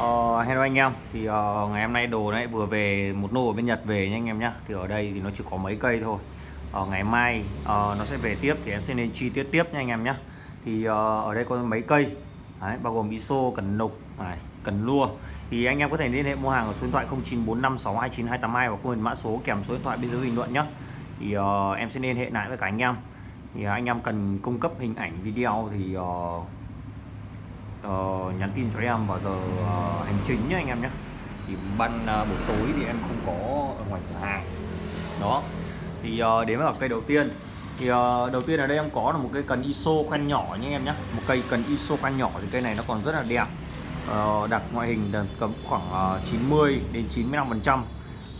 Uh, hello anh em. Thì uh, ngày hôm nay đồ đấy vừa về một nô ở bên Nhật về nha anh em nhá. Thì ở đây thì nó chỉ có mấy cây thôi. Uh, ngày mai uh, nó sẽ về tiếp thì em sẽ nên chi tiết tiếp nha anh em nhá. Thì uh, ở đây có mấy cây. Đấy, bao gồm iso cần nục này, cần lua. Thì anh em có thể liên hệ mua hàng ở số điện thoại 0945629282 và quên mã số kèm số điện thoại bên dưới bình luận nhé thì uh, em sẽ liên hệ lại với cả anh em. Thì anh em cần cung cấp hình ảnh video thì uh, uh, nhắn tin cho em vào giờ uh, hành chính nhé anh em nhé thì ban uh, buổi tối thì em không có ở ngoài cửa hàng. Đó. Thì uh, đến với cây đầu tiên. Thì uh, đầu tiên ở đây em có là một cây cần iso khoen nhỏ nhé anh em nhé một cây cần iso khoen nhỏ thì cây này nó còn rất là đẹp. Uh, đặt ngoại hình cầm khoảng uh, 90 đến 95 phần trăm.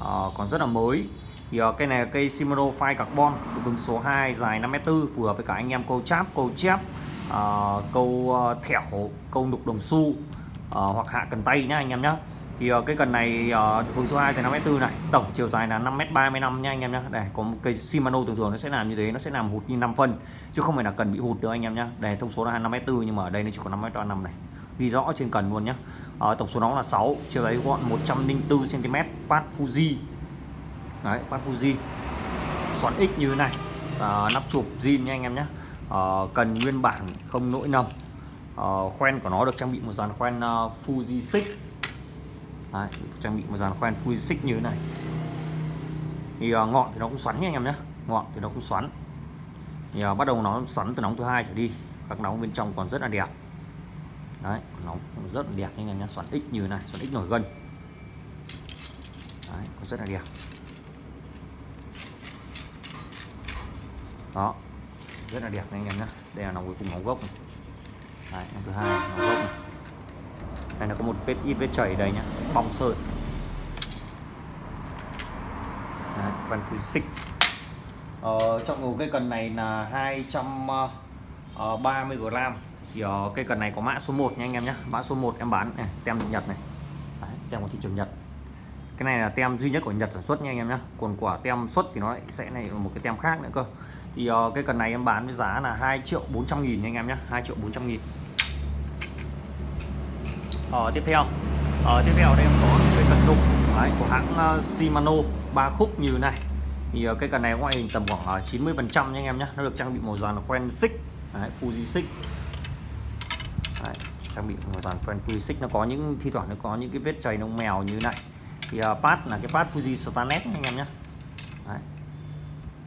Uh, còn rất là mới. Thì uh, cây này là cây Shimano Fire Carbon cứng số 2 dài 5m4 phù hợp với cả anh em câu cháp câu chép uh, câu uh, thẻo câu đục đồng xu uh, hoặc hạ cần tay nhá anh em nhá. Thì uh, cái cần này uh, hướng số 2 thì 5m4 này tổng chiều dài là 5m35 nha anh em nhá. Để có một cây Shimano thường thường nó sẽ làm như thế nó sẽ làm hụt như 5 phân chứ không phải là cần bị hụt đâu anh em nhá. Để thông số là 5m4 nhưng mà ở đây nó chỉ có 5m35 này. Ghi rõ trên cần luôn nhá. Uh, tổng số nó là 6 chiều đấy gọn 104 cm Pat Fuji. Đấy Pat Fuji. Xoắn X như thế này. Uh, nắp chụp zin nha anh em nhé uh, cần nguyên bản không nỗi nầm uh, ờ, khoen của nó được trang bị một dàn khoen ờ, uh, Fuji 6 Đấy, trang bị một dàn khoen Fuji 6 như thế này. Thì uh, ngọn thì nó cũng xoắn nha anh em nhé. Ngọn thì nó cũng xoắn. Thì uh, bắt đầu nó xoắn từ nóng thứ hai trở đi. Các nóng bên trong còn rất là đẹp. Đấy nóng rất là đẹp anh em nhé. Xoắn X như thế này xoắn X nổi gân đấy, rất là đẹp. Đó rất là đẹp anh em nhé đây là nòng cuối cùng nòng gốc này. Đấy, nòng thứ hai nòng gốc này. Đây là có một vết ít vết chảy đây nhá bong sơn Đấy, van xích. Ờ, trong của cây cần này là 230 ờ, g thì uh, cây cần này có mã số 1 nha anh em nhé mã số 1 em bán này tem Nhật này. Đấy, tem của thị trường Nhật. Cái này là tem duy nhất của Nhật sản xuất nha anh em nhé còn quả tem xuất thì nó lại sẽ này một cái tem khác nữa cơ thì uh, cái cần này em bán với giá là 2 triệu 400 nghìn nha anh em nhé 2 triệu 400 nghìn. Uh, tiếp theo. Uh, tiếp theo đây em có cái cần đục đấy, của hãng uh, Shimano ba khúc như này. Thì uh, cái cần này ngoại hình tầm khoảng uh, 90 phần trăm nha anh em nhé nó được trang bị màu dàn là khoen xích đấy, Fuji xích đấy, trang bị màu dàn quen Fuji xích nó có những thi thoảng nó có những cái vết chảy nông mèo như này. Thì uh, pad là cái pad Fuji Stainless anh em nhé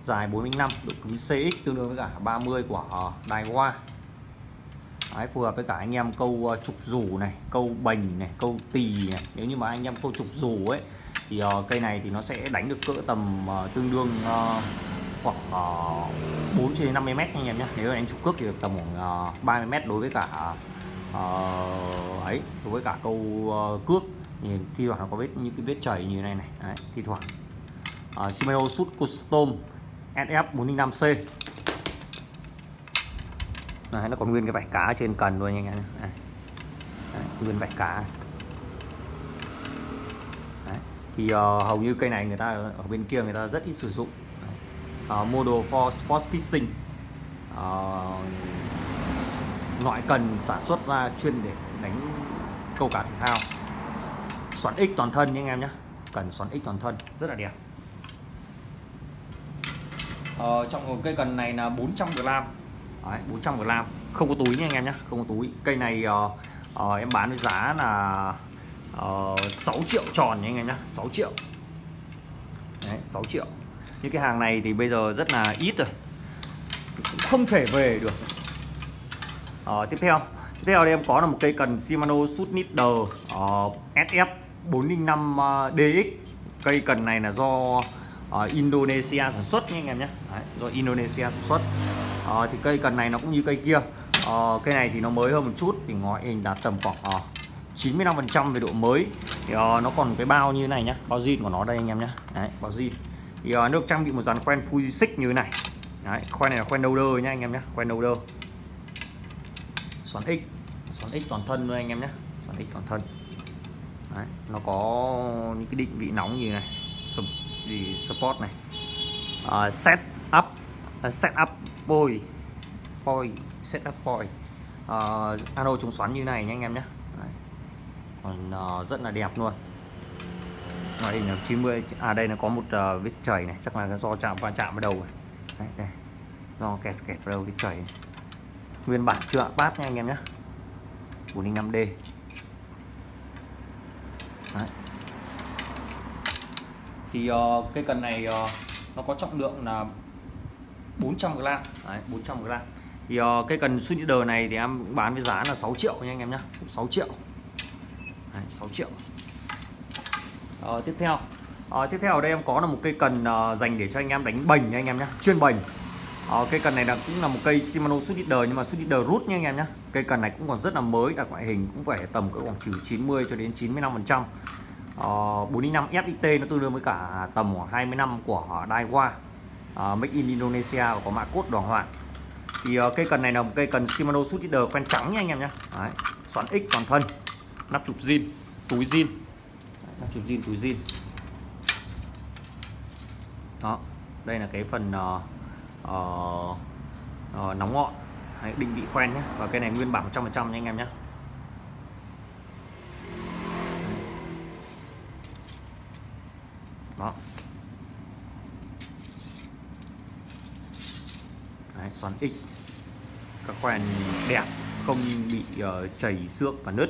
dài 45 độ cứng CX tương đương với cả 30 của ờ, đài hoa, Đấy, phù hợp với cả anh em câu ờ, trục rủ này câu bành này câu tì này. Nếu như mà anh em câu trục rủ ấy thì uh, cây này thì nó sẽ đánh được cỡ tầm uh, tương đương uh, khoảng uh, 4 trên 50 mét anh em nhé nếu anh trục cước thì được tầm khoảng uh, 30 mét đối với cả uh, ấy đối với cả câu uh, cước. Thì thi thoảng nó có vết những cái vết chảy như này này. Đấy, thi thoảng. Uh, Shimano Sud Custom. SF405C Đấy, nó còn nguyên cái vảy cá trên cần luôn nha anh em nguyên vảy cá. Đấy. thì uh, hầu như cây này người ta ở bên kia người ta rất ít sử dụng. Uh, model for sports fishing. Uh, loại cần sản xuất ra chuyên để đánh câu cá thể thao. Xoắn ích toàn thân nha anh em nhé. Cần xoắn ích toàn thân rất là đẹp ờ, trong một cây cần này là 400 g Đấy, 400 g không có túi nha anh em nhé không có túi. Cây này uh, uh, em bán với giá là ờ, uh, 6 triệu tròn nha anh em nhé 6 triệu. Đấy, 6 triệu. Những cái hàng này thì bây giờ rất là ít rồi. Không thể về được. Uh, tiếp theo. Tiếp theo đây em có là một cây cần Shimano Sud Leader uh, SF 405 DX cây cần này là do ở Indonesia sản xuất nha anh em nhé. Đấy, do Indonesia sản xuất. À, thì cây cần này nó cũng như cây kia. À, cây này thì nó mới hơn một chút thì ngoại hình đạt tầm khoảng à, 95% về độ mới. Thì à, nó còn cái bao như thế này nhá bao zin của nó đây anh em nhé Đấy, bao zin. Thì à, được trang bị một dàn khoen Fuji 6 như thế này. Đấy, khoen này là khoen đầu đơ nhá anh em nhé khoen đầu đơ. Xoắn x xoắn x toàn thân luôn anh em nhé xoắn x toàn thân. Đấy, nó có những cái định vị nóng như này gì support này. Uh, set up uh, set up boy boy set up boy. À, uh, ano chống xoắn như này nha anh em nhé còn uh, rất là đẹp luôn. Ngoại hình là 90 à đây là có một uh, vết chảy này chắc là do chạm va chạm vào đầu này. Đây, đây. do kẹt kẹt vào đầu vết chảy này. nguyên bản chưa bát nha anh em nhé 405D thì uh, cây cần này uh, nó có trọng lượng là 400 g Đấy, 400 g thì uh, cây cần suy leader này thì em cũng bán với giá là 6 triệu nha anh em nhá. 6 triệu. Đấy, 6 triệu. Uh, tiếp theo. Uh, tiếp theo ở đây em có là một cây cần uh, dành để cho anh em đánh bành nha anh em nhá, chuyên bành. Ờ, cây cần này là cũng là một cây Shimano Sweet Leader nhưng mà Sweet Leader root nha anh em nhé cây cần này cũng còn rất là mới đặt ngoại hình cũng phải tầm cỡ khoảng trừ 90 cho đến 95% uh, 405 FXT nó tương đương với cả tầm khoảng 20 năm của Daiwa uh, ờ, Make in Indonesia và có mã cốt đỏ hoàng. Thì uh, cây cần này là một cây cần Shimano Sweet Leader khoen trắng nha anh em nhé xoắn X toàn thân nắp chụp zin túi zin. Nắp chụp zin túi zin. Đó đây là cái phần uh, uh, uh, nóng ngọn. Đấy, định vị khoen nhé và cái này nguyên bản 100% nha anh em nhé đó Đấy, xoắn x các khoen đẹp không bị uh, chảy xước và nứt.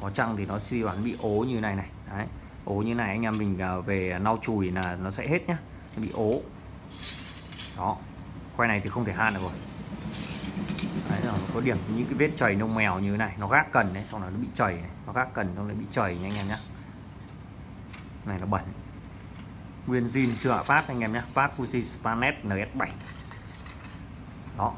Có chăng thì nó suy đoán bị ố như này này. Đấy ố như này anh em mình uh, về lau chùi là nó sẽ hết nhá bị ố. Đó khoen này thì không thể han được rồi. Đấy là có điểm những cái vết chảy nông mèo như thế này nó gác cần đấy xong là nó bị chảy này nó gác cần xong lại bị chảy nha anh em nhá. Này nó bẩn. Nguyên zin chưa phát anh em nhá phát Fuji stanet NS7 đó.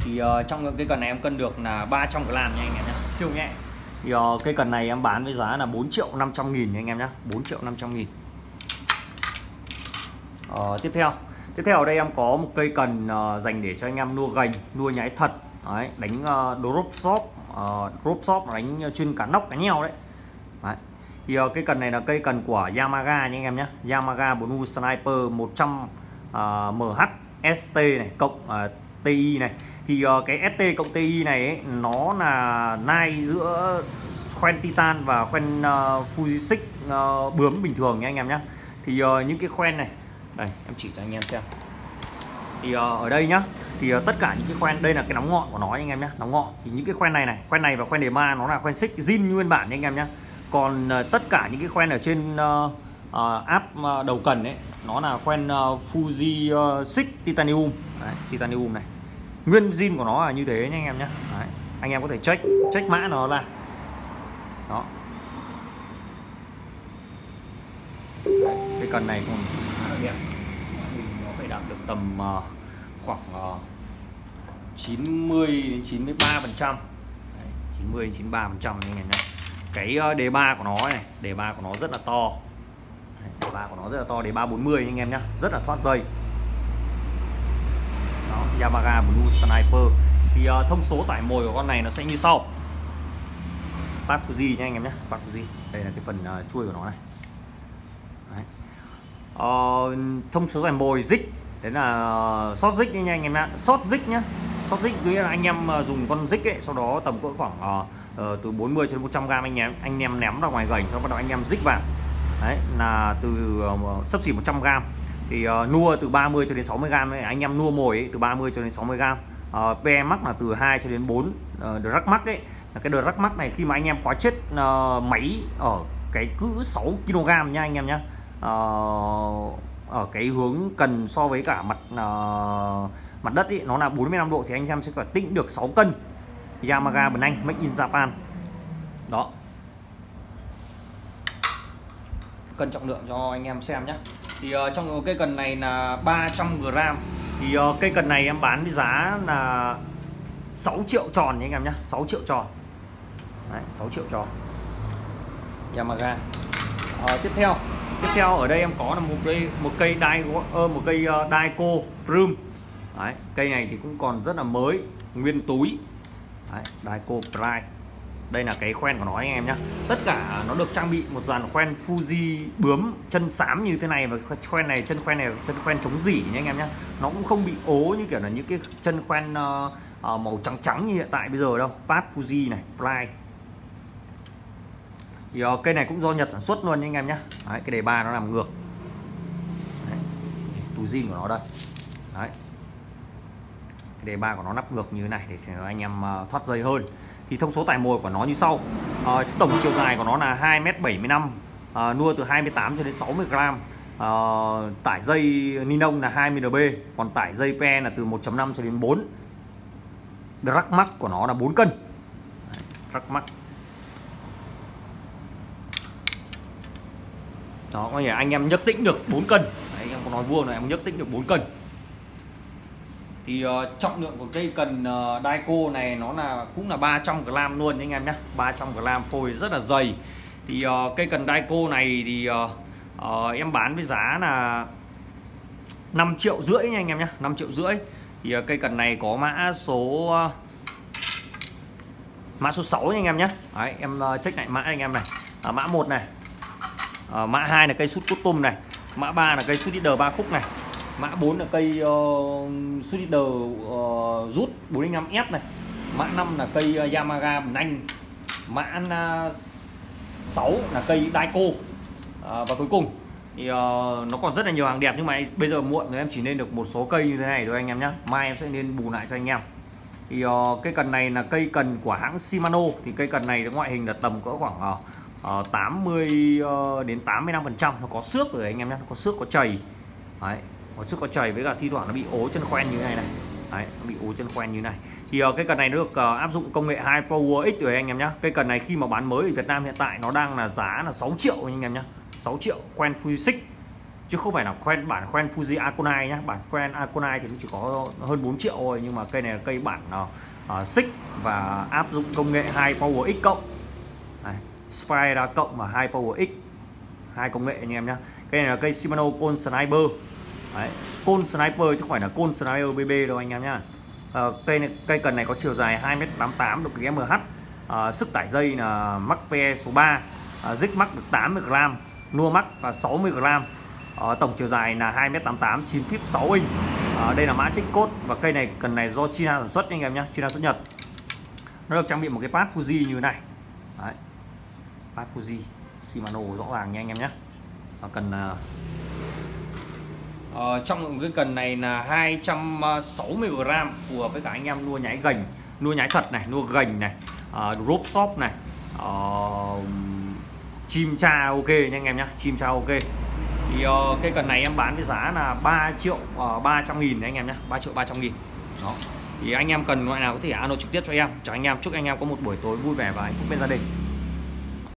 Thì uh, trong cái cần này em cân được là 300 g nha anh em nhé siêu nhẹ. Thì uh, cây cần này em bán với giá là 4 triệu 500 nghìn nha anh em nhé 4 triệu 500 nghìn. Uh, tiếp theo. Tiếp theo ở đây em có một cây cần uh, dành để cho anh em nua gành nua nhái thật. Đấy, đánh uh, drop shop uh, drop shop đánh chuyên cá nóc cá nheo đấy, đấy. thì uh, cây cần này là cây cần của Yamaha nha anh em nhé Yamaha Blue Sniper 100 uh, MH ST này cộng à, uh, TI này. Thì uh, cái ST cộng TI này ấy, nó là nai giữa khoen titan và khoen uh, Fujisik uh, bướm bình thường nha anh em nhé thì uh, những cái khoen này đây em chỉ cho anh em xem. Thì uh, ở đây nhá thì uh, tất cả những cái khoen đây là cái nóng ngọn của nó anh em nhé nóng ngọn. Thì những cái khoen này này khoen này và khoen đề ma nó là khoen xích zin nguyên bản nha anh em nhé còn uh, tất cả những cái khoen ở trên uh, Ờ, uh, áp ờ, đầu cần ấy nó là khoen uh, ờ, Fuji uh, 6 titanium. Đấy, titanium này. Nguyên zin của nó là như thế nhé anh em nhé Đấy, anh em có thể check check mã nó là đó. Đấy, cái cần này còn nó phải đạt được tầm uh, khoảng uh, 90 đến 93 phần trăm. 90 đến 93 phần trăm anh em nhé cái đề ba của nó này đề ba của nó rất là to và của nó rất là to đến ba 40 anh em nhá. Rất là thoát dây. Đó, Yamaha Blue Sniper. Thì uh, thông số tải mồi của con này nó sẽ như sau. Part Fuji nha anh em nhé Part Fuji. Đây là cái phần ờ, uh, chuôi của nó này. Đấy. Uh, thông số tải mồi dích đấy là uh, sót dích nha anh em nhé sót dích nhá. Sót dích nghĩa là anh em uh, dùng con dích ấy sau đó tầm cỡ khoảng uh, uh, từ 40 đến 100 gram anh em anh em ném ra ngoài gành sau bắt đầu anh em dích vào đấy là từ uh, sấp xỉ 100 g thì uh, nua từ 30 cho đến 60 g ấy, anh em nua mồi ấy, từ 30 cho đến 60 g uh, PE mắc là từ 2 cho đến 4 uh, drag mắc ấy. Là cái drag mắc này khi mà anh em khóa chết uh, máy ở cái cứ 6 kg nha anh em nhé uh, ở cái hướng cần so với cả mặt uh, mặt đất ấy, nó là 45 độ thì anh em sẽ phải tính được 6 cân. Yamaha Bần Anh Make in Japan. Đó. Cân trọng lượng cho anh em xem nhé thì uh, trong cây cần này là 300 g thì uh, cây cần này em bán với giá là 6 triệu tròn nhé anh em nhé 6 triệu tròn. Đấy, 6 triệu tròn. Yamaha. Uh, tiếp theo. Tiếp theo ở đây em có là một cây một cây đai uh, một cây uh, Daiko Prum. Đấy, cây này thì cũng còn rất là mới nguyên túi. Đấy, Daiko Prime đây là cái khoen của nó anh em nhé tất cả nó được trang bị một dàn khoen Fuji bướm chân xám như thế này và khoen này chân khoen này chân khoen chống dỉ nha anh em nhé nó cũng không bị ố như kiểu là những cái chân khoen uh, uh, màu trắng trắng như hiện tại bây giờ đâu. Pad Fuji này Fly. Thì uh, cây này cũng do Nhật sản xuất luôn nha anh em nhé đấy, cái đề ba nó làm ngược. Đấy, tù zin của nó đây. Đấy đề ba của nó nắp ngược như thế này để anh em ờ, thoát dây hơn. Thì thông số tải mồi của nó như sau. À, tổng chiều dài của nó là 2m75 à, ờ, nua từ 28 cho đến 60 gram. À, tải dây ni lông là 20 db còn tải dây pe là từ 1.5 cho đến 4 drag mắc của nó là 4 cân. Drag mắc. Đó có nghĩa anh em nhất tĩnh được 4 cân. Đấy, anh em có nói vuông này em nhất tĩnh được 4 cân thì uh, trọng lượng của cây cần uh, Daiko này nó là cũng là 300 g luôn anh em nhé 300 g phôi rất là dày. Thì uh, cây cần Daiko này thì uh, uh, em bán với giá là 5 triệu rưỡi nha anh em nhé 5 triệu rưỡi. Thì uh, cây cần này có mã số uh, mã số 6 nha anh em nhé Đấy, em uh, check lại mã anh em này. À, mã 1 này. À, mã 2 là cây sút cốt tôm này. Mã 3 là cây sút đít đờ ba khúc này mã 4 là cây ờ, uh, Sudider uh, ờ, rút 405S này. Mã 5 là cây uh, Yamaha Anh mã uh, 6 là cây Daiko. Uh, và cuối cùng thì uh, nó còn rất là nhiều hàng đẹp nhưng mà bây giờ muộn rồi em chỉ nên được một số cây như thế này thôi anh em nhé mai em sẽ nên bù lại cho anh em. Thì uh, cây cần này là cây cần của hãng Shimano. Thì cây cần này ngoại hình là tầm cỡ khoảng uh, uh, 80 uh, đến 85 phần trăm. Nó có xước rồi anh em nhé nó có xước có chảy đấy có sức có chảy với cả thi thoảng nó bị ố chân khoen như này này. Đấy nó bị ố chân khoen như này. Thì uh, cái cần này nó được uh, áp dụng công nghệ hai Power X rồi anh em nhé cây cần này khi mà bán mới ở Việt Nam hiện tại nó đang là giá là 6 triệu anh em nhé 6 triệu khoen Fuji 6 chứ không phải là khoen bản khoen Fuji Akonai nhá. Bản khoen Akonai thì nó chỉ có hơn 4 triệu thôi. Nhưng mà cây này là cây bản uh, uh, và áp dụng công nghệ hai Power X cộng. Spider Spyra cộng và hai Power X. Hai công nghệ anh em nhé cây này là cây Shimano Cone Sniper. Đấy, Côn Sniper chứ không phải là côn Sniper BB đâu anh em nhá. À, cây này, cây cần này có chiều dài 2m88 độ kính MH à, sức tải dây là mắc PE số 3 à, dích mắc được 80 g nua mắc là 60 g à, tổng chiều dài là 2m88 9 feet 6 inch. À, đây là mã trích cốt và cây này cần này do China sản xuất anh em nhá, China xuất Nhật. Nó được trang bị một cái pad Fuji như thế này. Đấy. pad Fuji Shimano rõ ràng nha anh em nhé cần uh, Ờ, trong cái cần này là 260 g phù hợp với cả anh em nuôi nhái gành nuôi nhái thật này nuôi gành này uh, rope shop này. Uh, chim cha ok nha anh em nhá chim cha ok. Thì uh, cái cần này em bán với giá là 3 triệu ờ, uh, 300 nghìn anh em nhá 3 triệu 300 nghìn. Đó. Thì anh em cần loại nào có thể alo trực tiếp cho em. Chào anh em chúc anh em có một buổi tối vui vẻ và hạnh phúc bên gia đình.